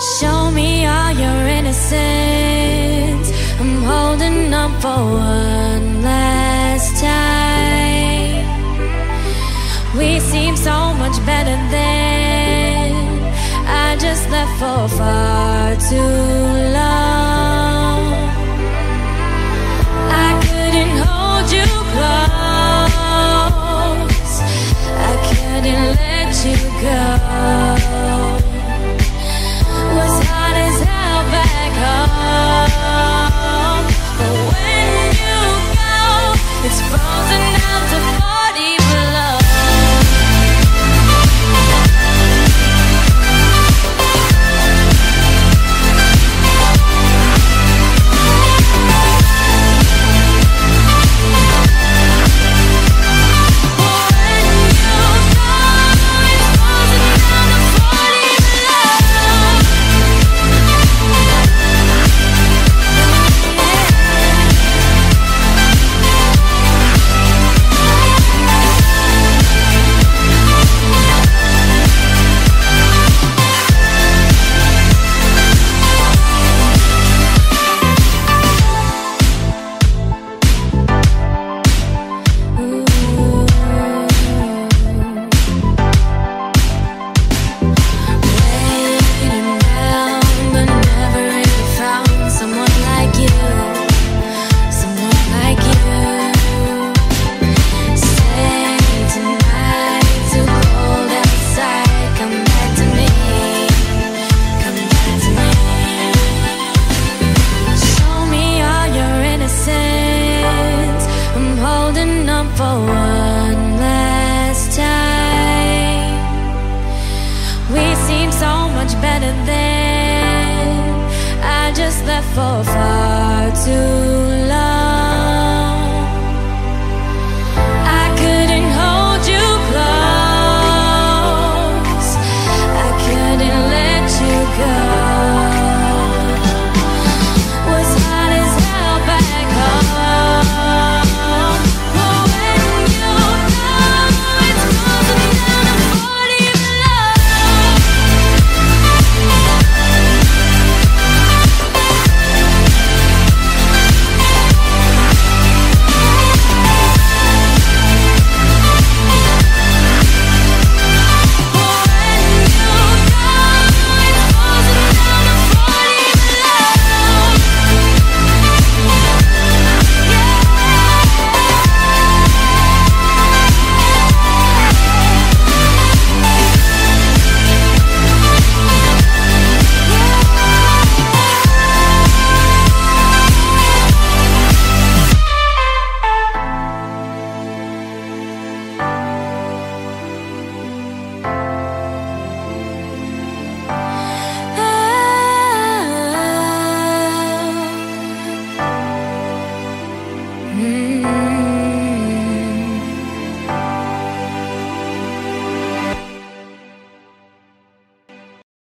Show me all your innocence. I'm holding on for one last time. We seem so much better than I just left for far too long. left for far too long.